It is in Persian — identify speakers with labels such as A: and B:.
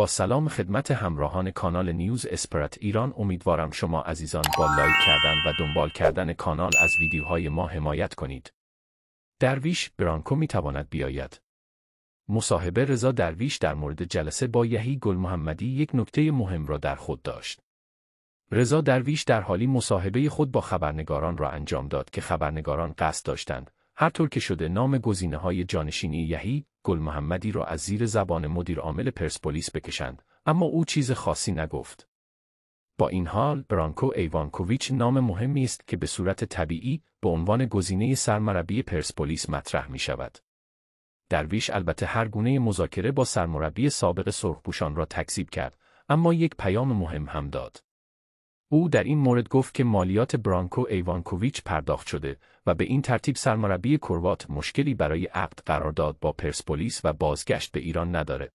A: با سلام خدمت همراهان کانال نیوز اسپرت ایران امیدوارم شما عزیزان با لایک کردن و دنبال کردن کانال از ویدیوهای ما حمایت کنید. درویش برانکو می تواند بیاید. مصاحبه رضا درویش در مورد جلسه با یحیی گل محمدی یک نکته مهم را در خود داشت. رضا درویش در حالی مصاحبه خود با خبرنگاران را انجام داد که خبرنگاران قصد داشتند هر طور که شده نام گزینه های جانشینی یحیی گل محمدی را از زیر زبان مدیر عامل پرسپولیس بکشند اما او چیز خاصی نگفت. با این حال برانکو ایوانکوویچ نام مهمی است که به صورت طبیعی به عنوان گزینه سرمربی پرسپولیس مطرح می شود. درویش البته هر گونه مذاکره با سرمربی سابق سرخپوشان را تکذیب کرد اما یک پیام مهم هم داد. او در این مورد گفت که مالیات برانکو ایوانکوویچ پرداخت شده و به این ترتیب سرمربی کروات مشکلی برای عقد قرارداد با پرسپولیس و بازگشت به ایران نداره.